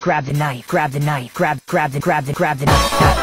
grab the knife, grab the knife, grab, grab the, grab the, grab the knife.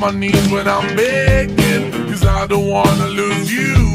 My knees when I'm begging, cause I don't wanna lose you.